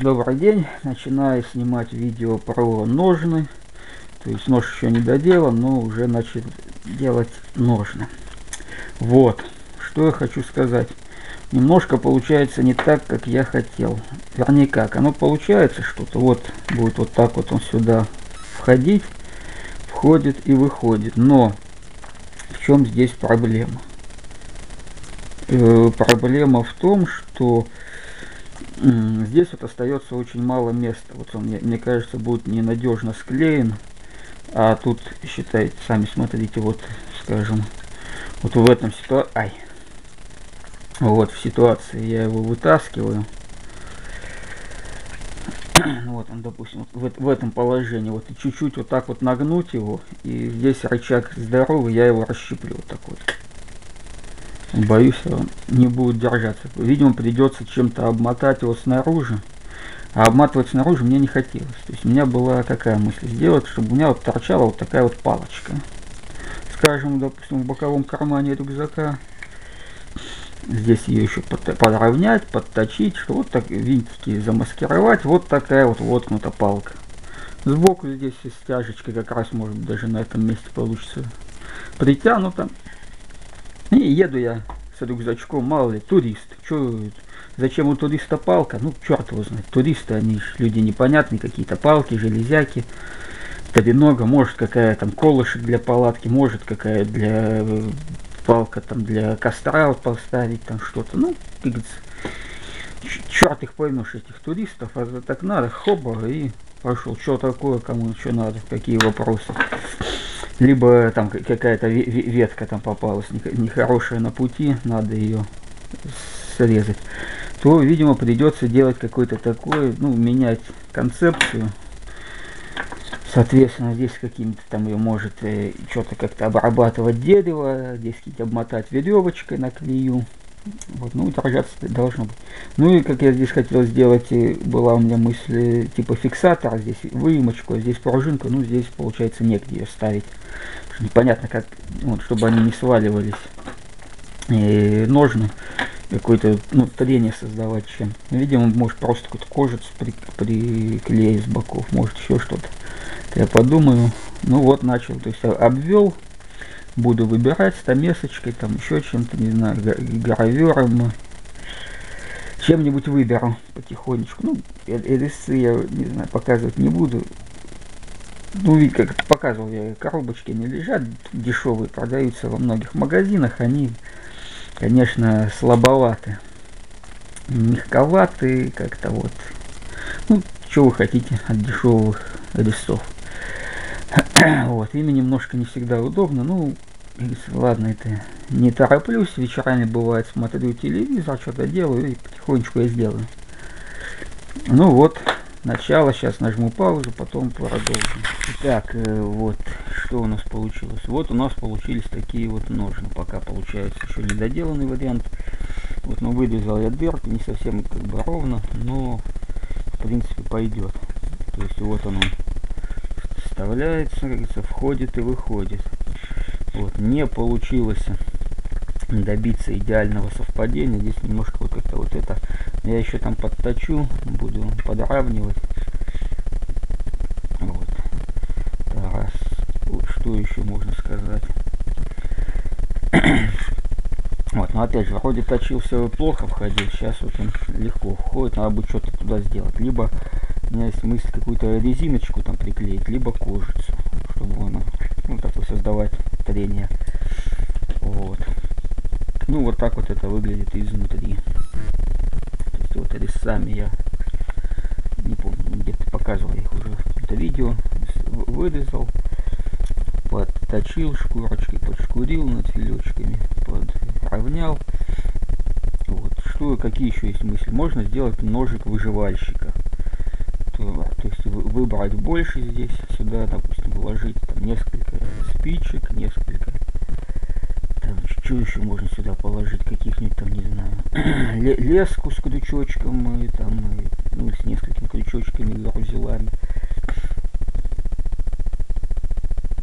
Добрый день. Начинаю снимать видео про ножны. То есть нож еще не доделан, но уже начал делать ножны. Вот. Что я хочу сказать. Немножко получается не так, как я хотел. Вернее как. Оно получается что-то. Вот будет вот так вот он сюда входить. Входит и выходит. Но в чем здесь проблема? Э, проблема в том, что Здесь вот остается очень мало места. Вот он, мне, мне кажется, будет ненадежно склеен. А тут, считайте, сами смотрите, вот, скажем, вот в этом ситуации... Вот в ситуации я его вытаскиваю. вот он, допустим, вот в, в этом положении. Вот и чуть-чуть вот так вот нагнуть его. И здесь рычаг здоровый, я его расщеплю вот так вот. Боюсь, он не будет держаться. Видимо, придется чем-то обмотать его снаружи. А обматывать снаружи мне не хотелось. То есть у меня была какая мысль сделать, чтобы у меня вот торчала вот такая вот палочка. Скажем, допустим, в боковом кармане рюкзака. Здесь ее еще подровнять, подточить, что вот так винтики замаскировать. Вот такая вот воткнута палка. Сбоку здесь стяжечка как раз может даже на этом месте получится притянута. И еду я с рюкзачком, мало ли, турист. Чё, зачем у туриста палка? Ну, черт его знает. Туристы, они люди непонятные, какие-то палки, железяки. Тренога, может какая там колышек для палатки, может какая для э, палка там для костра поставить, там что-то. Ну, как черт их поймешь, этих туристов, а так надо, хоба, и пошел. Что такое, кому что надо, какие вопросы либо там какая-то ветка там попалась нехорошая на пути, надо ее срезать, то, видимо, придется делать какой-то такой, ну, менять концепцию. Соответственно, здесь какими-то там ее может э, что-то как-то обрабатывать дерево, здесь какие-то обмотать веревочкой на клею. Вот, ну, держаться должно быть. Ну и как я здесь хотел сделать, была у меня мысль типа фиксатора, здесь выемочку, а здесь пружинку, ну здесь получается негде ее ставить. Непонятно как, вот, чтобы они не сваливались. И ножны какое-то ну, трение создавать чем. Ну, видимо, может просто какой-то кожец при, приклеить с боков, может еще что-то. Я подумаю. Ну вот начал, то есть обвел буду выбирать стамесочкой, там еще чем-то, не знаю, гравером, чем-нибудь выберу потихонечку. Ну, резцы я, не знаю, показывать не буду. Ну, ведь как показывал я, коробочки не лежат, дешевые, продаются во многих магазинах, они, конечно, слабоваты, мягковаты, как-то вот. Ну, что вы хотите от дешевых резцов. вот, ими немножко не всегда удобно, ну, ладно, это не тороплюсь, вечерами бывает смотрю телевизор, что-то делаю и потихонечку я сделаю. Ну вот, начало, сейчас нажму паузу, потом продолжим. Так, э, вот, что у нас получилось. Вот у нас получились такие вот ножны, пока получается еще недоделанный вариант. Вот, но вырезал я дырки, не совсем как бы ровно, но в принципе пойдет. То есть вот он вставляется, как говорится, входит и выходит. Вот, не получилось добиться идеального совпадения. Здесь немножко вот как-то вот это я еще там подточу, буду подравнивать. Вот. Раз. Что еще можно сказать? вот, но опять же, вроде точился плохо входил, сейчас вот он легко входит, надо будет что-то туда сделать. Либо у меня есть мысль какую-то резиночку там приклеить, либо кожицу, чтобы она, ну, такое создавать трение. Вот. Ну, вот так вот это выглядит изнутри. То есть вот резцами я, не помню, где-то показывал их уже это видео, вырезал, подточил шкурочкой, подшкурил над филечками, подровнял. Вот. Что, какие еще есть мысли? Можно сделать ножик выживальщика выбрать больше здесь, сюда, допустим, вложить там несколько спичек, несколько, там, что еще можно сюда положить, каких-нибудь там, не знаю, леску с крючочком, и там, и, ну, с несколькими крючочками, грузилами.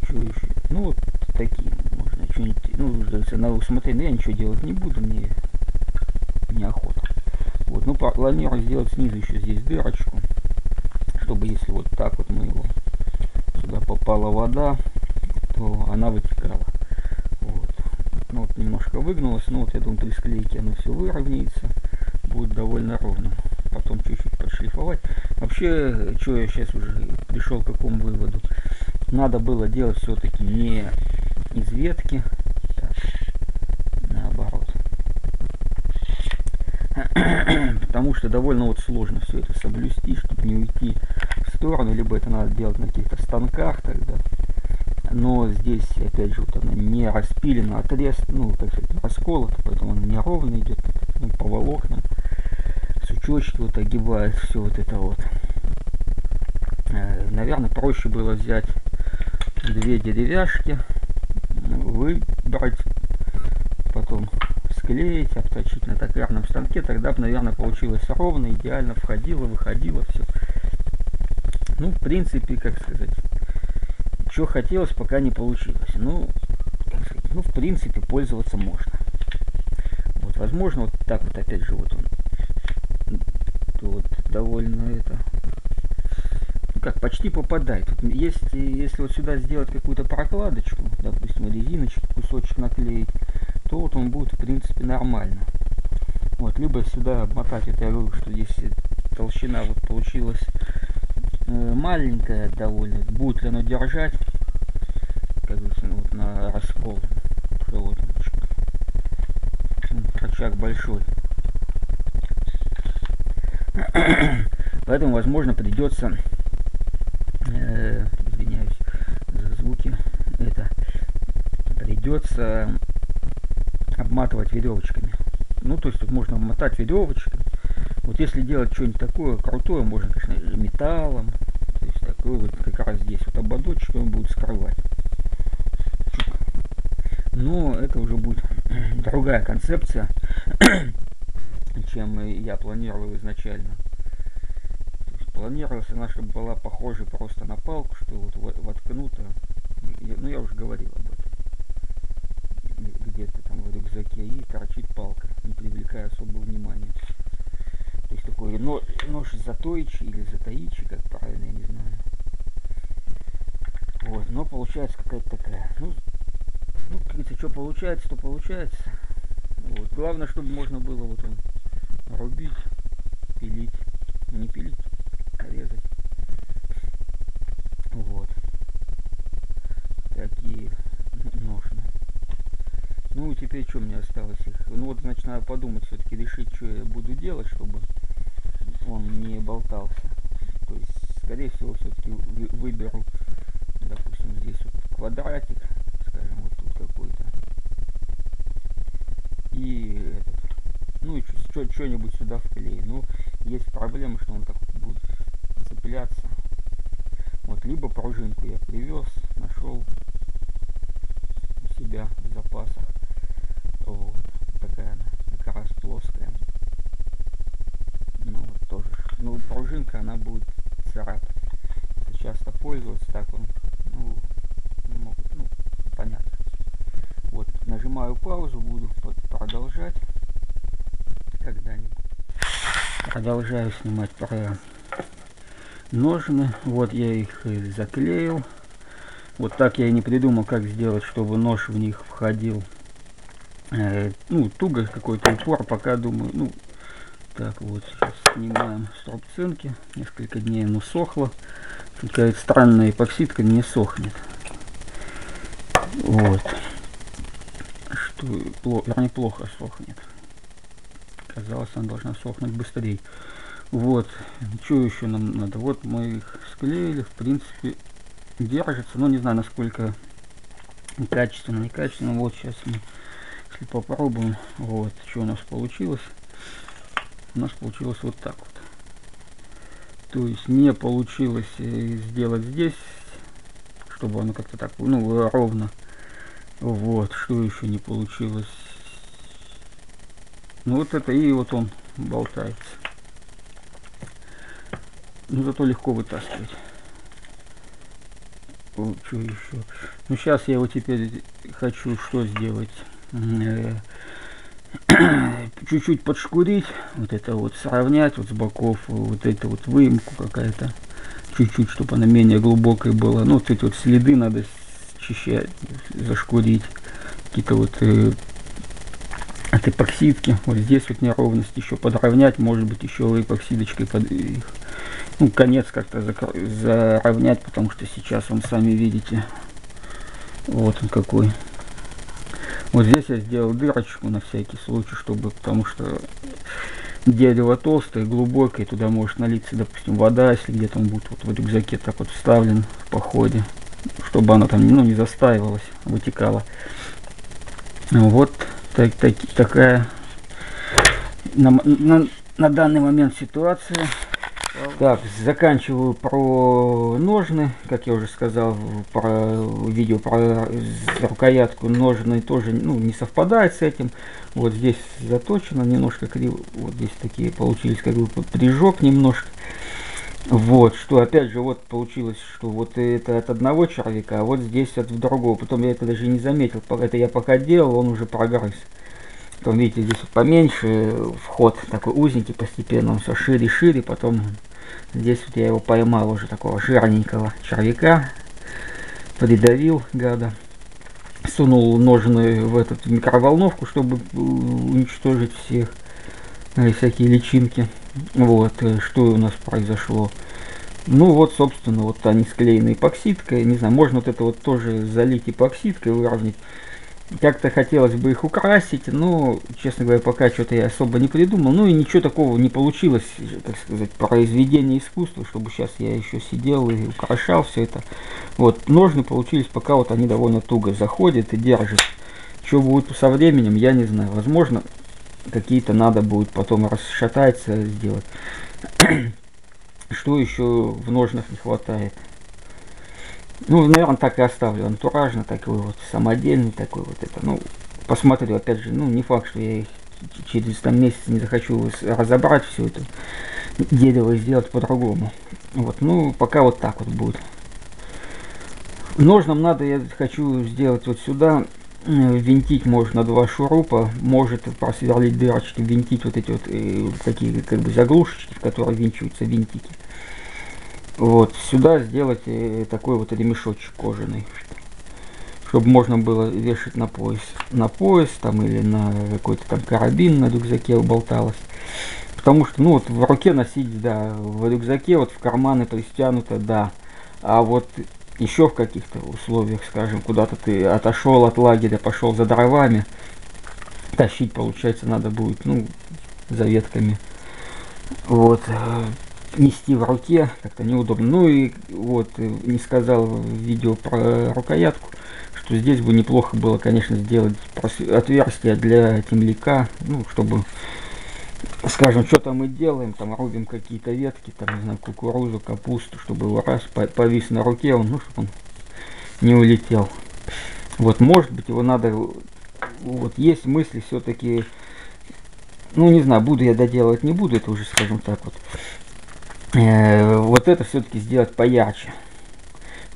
Что еще? Ну, вот такие можно, что-нибудь, ну, надо смотреть, но я ничего делать не буду, мне неохота. Вот, ну, планирую сделать снизу еще здесь дырочку, чтобы если вот так вот мы его сюда попала вода, то она вытекала. Вот. Ну вот немножко выгнулась, но вот я думаю при склейке оно все выровняется, будет довольно ровно. Потом чуть-чуть подшлифовать. Вообще, что я сейчас уже пришел к какому выводу? Надо было делать все-таки не из ветки, так, наоборот. Потому что довольно вот сложно все это соблюсти, чтобы не уйти сторону, либо это надо делать на каких-то станках тогда. Но здесь, опять же, вот она не распилена, отрез, ну, так сказать, расколота, поэтому она неровно идет ну, по волокнам. Сучочки вот огибают все вот это вот. Э, Наверное, проще было взять две деревяшки, выбрать, потом склеить, обточить на токарном станке, тогда бы, наверное, получилось ровно, идеально, входило, выходило, все. Ну, в принципе, как сказать, что хотелось, пока не получилось. Ну, как сказать, ну, в принципе, пользоваться можно. Вот, возможно, вот так вот, опять же, вот он, вот, довольно это, ну, как, почти попадает. Вот есть, если вот сюда сделать какую-то прокладочку, допустим, резиночку, кусочек наклеить, то вот он будет в принципе нормально. Вот, либо сюда обмотать, это я говорю, что здесь толщина вот получилась маленькая довольно, будет ли оно держать, как говорится, ну, вот на раскол, вот рычаг большой. Поэтому, возможно, придется, э, извиняюсь за звуки, это придется обматывать веревочками. Ну, то есть тут можно обмотать веревочками. Вот если делать что-нибудь такое крутое, можно, конечно, металлом. То есть такой вот как раз здесь вот ободочек он будет скрывать. Но это уже будет другая концепция, чем я планировал изначально. Планировалась она, чтобы была похожа просто на палку, что вот воткнута. Ну, я уже говорил об этом где-то там в рюкзаке и торчит палка, не привлекая особого внимания. То есть такой нож, нож затойчи или затаичи, как правильно, я не знаю. Вот, но получается какая-то такая. Ну, ну как говорится, что получается, то получается. Вот. Главное, чтобы можно было вот он рубить, пилить, не пилить, а резать. Вот. Такие ножны. Ну, теперь что мне осталось их? Ну, вот, значит, надо подумать, все-таки решить, что я буду делать, чтобы он не болтался. То есть, скорее всего, все-таки выберу, допустим, здесь вот квадратик, скажем, вот тут какой-то. И этот, ну, и что-нибудь сюда вклею. Ну, есть проблема, что он так будет цепляться. Вот, либо пружинку я привез, нашел себя в запасах. Вот. Такая она, как раз плоская. Ну вот тоже. Ну пружинка она будет царапать. Часто пользоваться, так он, ну, могут, ну, понятно. Вот, нажимаю паузу, буду продолжать когда-нибудь. Продолжаю снимать про ножны. Вот я их заклеил. Вот так я и не придумал, как сделать, чтобы нож в них входил. Э, ну, туго какой-то упор, пока думаю, ну, так вот, сейчас снимаем струбцинки, несколько дней оно сохло, какая-то странная эпоксидка не сохнет, вот, что, плохо, вернее, сохнет, казалось, она должна сохнуть быстрее, вот, что еще нам надо, вот мы их склеили, в принципе, держится, но не знаю, насколько качественно, некачественно, вот сейчас мы если попробуем, вот, что у нас получилось. У нас получилось вот так вот. То есть не получилось э, сделать здесь, чтобы оно как-то так, ну, ровно. Вот, что еще не получилось. Ну вот это и вот он болтается. Ну зато легко вытаскивать. Что еще. Ну сейчас я его теперь хочу что сделать. Э, чуть-чуть подшкурить, вот это вот сравнять вот с боков, вот это вот выемку какая-то, чуть-чуть, чтобы она менее глубокой была. Ну, вот эти вот следы надо счищать, зашкурить, какие-то вот э, от эпоксидки. Вот здесь вот неровность еще подровнять, может быть еще эпоксидочкой под их, ну, конец как-то заровнять, потому что сейчас, вам сами видите, вот он какой. Вот здесь я сделал дырочку на всякий случай, чтобы, потому что дерево толстое, глубокое, туда может налиться, допустим, вода, если где-то он будет вот в рюкзаке так вот вставлен в походе, чтобы она там ну, не застаивалась, вытекала. Вот так, так, такая на, на, на данный момент ситуация. Так, заканчиваю про ножны, как я уже сказал, про видео про рукоятку, ножны тоже ну, не совпадает с этим. Вот здесь заточено немножко криво, вот здесь такие получились как бы прижог немножко. Вот, что опять же, вот получилось, что вот это от одного червяка, а вот здесь от другого. Потом я это даже не заметил, это я пока делал, он уже прогрыз. Потом, видите, здесь вот поменьше вход такой узенький постепенно, он все шире и шире, потом здесь вот я его поймал уже такого жирненького червяка, придавил гада, сунул ножны в в микроволновку, чтобы уничтожить всех э, всякие личинки. Вот, э, что у нас произошло. Ну вот, собственно, вот они склеены эпоксидкой. Не знаю, можно вот это вот тоже залить эпоксидкой, выровнять. Как-то хотелось бы их украсить, но, честно говоря, пока что-то я особо не придумал. Ну и ничего такого не получилось, так сказать, произведение искусства, чтобы сейчас я еще сидел и украшал все это. Вот, ножны получились, пока вот они довольно туго заходят и держат. Что будет со временем, я не знаю. Возможно, какие-то надо будет потом расшататься сделать. Что еще в ножнах не хватает? Ну, наверное, так и оставлю. Антуражно такой вот, самодельный такой вот это. Ну, посмотрю, опять же, ну, не факт, что я их через там месяц не захочу разобрать все это дерево и сделать по-другому. Вот, ну, пока вот так вот будет. Ножным надо, я хочу сделать вот сюда, винтить можно два шурупа, может просверлить дырочки, винтить вот эти вот э, такие как бы заглушечки, в которые винчиваются винтики. Вот, сюда сделать э, такой вот ремешочек кожаный, чтобы можно было вешать на пояс. На пояс там или на какой-то там карабин на рюкзаке болталось. Потому что, ну вот в руке носить, да, в рюкзаке вот в карманы пристянуто, да. А вот еще в каких-то условиях, скажем, куда-то ты отошел от лагеря, пошел за дровами, тащить, получается, надо будет, ну, за ветками. Вот, э, нести в руке как-то неудобно. Ну и вот, э, не сказал в видео про рукоятку, что здесь бы неплохо было, конечно, сделать отверстие для темляка, ну, чтобы, скажем, что-то мы делаем, там рубим какие-то ветки, там, не знаю, кукурузу, капусту, чтобы его раз повис на руке, он, ну, чтобы он не улетел. Вот, может быть, его надо, вот, есть мысли все-таки, ну, не знаю, буду я доделывать, не буду, это уже, скажем так, вот, Э, вот это все-таки сделать поярче.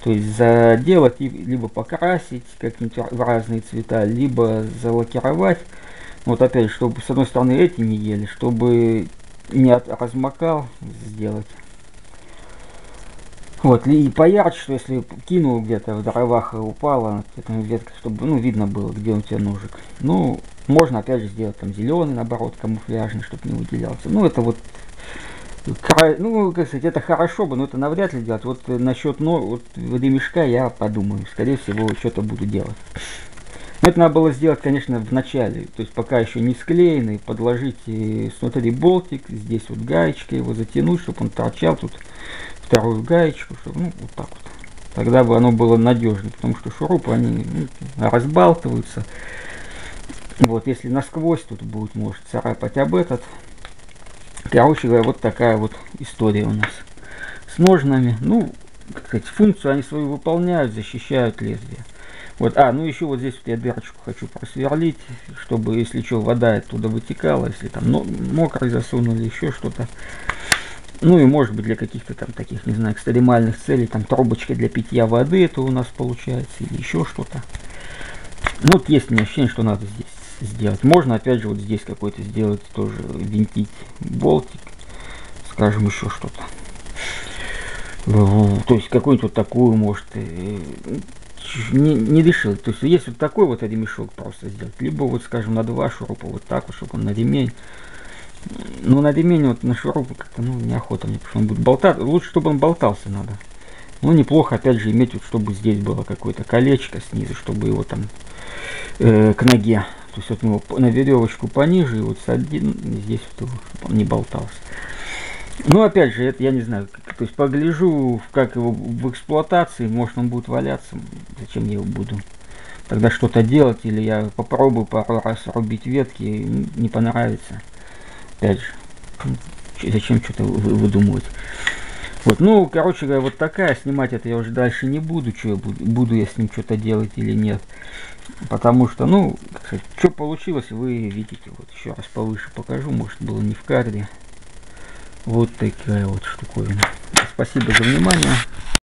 То есть заделать, либо покрасить как-нибудь в разные цвета, либо залакировать. Вот опять, чтобы с одной стороны эти не ели, чтобы не от, размокал сделать. Вот, и поярче, что если кинул где-то в дровах и упала, там ветка, чтобы, ну, видно было, где у тебя ножик. Ну, можно опять же сделать там зеленый, наоборот, камуфляжный, чтобы не выделялся. Ну, это вот ну, как сказать, это хорошо бы, но это навряд ли делать. Вот насчет ну, вот, ремешка я подумаю. Скорее всего, что-то буду делать. Но это надо было сделать, конечно, в начале. То есть пока еще не склеенный, подложить снутри болтик, здесь вот гаечка его затянуть, чтобы он торчал тут вторую гаечку, чтобы, ну, вот так вот. Тогда бы оно было надежнее, потому что шурупы, они ну, разбалтываются. Вот, если насквозь тут будет, может царапать об этот, Короче вот такая вот история у нас с ножнами. Ну, как сказать, функцию они свою выполняют, защищают лезвие. Вот, а, ну еще вот здесь вот я дырочку хочу просверлить, чтобы, если что, вода оттуда вытекала, если там ну, мокрый засунули, еще что-то. Ну и может быть для каких-то там таких, не знаю, экстремальных целей, там трубочка для питья воды это у нас получается, или еще что-то. Ну вот есть у меня ощущение, что надо здесь сделать. Можно опять же вот здесь какой-то сделать тоже винтить болтик, скажем еще что-то. То есть какую-нибудь вот такую может э, не, не решил. То есть есть вот такой вот ремешок просто сделать. Либо вот скажем на два шурупа вот так вот, чтобы он на ремень. Ну на ремень вот на шурупы как-то ну неохота мне, потому что он будет болтать. Лучше чтобы он болтался надо. Ну неплохо опять же иметь вот чтобы здесь было какое-то колечко снизу, чтобы его там э, к ноге. То есть вот мы его на веревочку пониже и вот с один здесь вот он не болтался. Ну, опять же, это я не знаю, как, то есть погляжу, как его в эксплуатации, может он будет валяться, зачем я его буду тогда что-то делать, или я попробую пару раз рубить ветки, не понравится. Опять же, зачем что-то выдумывать. Вот, ну, короче говоря, вот такая, снимать это я уже дальше не буду, что я буду, буду я с ним что-то делать или нет. Потому что, ну, что получилось, вы видите, вот еще раз повыше покажу, может было не в кадре. Вот такая вот штуковина. Спасибо за внимание.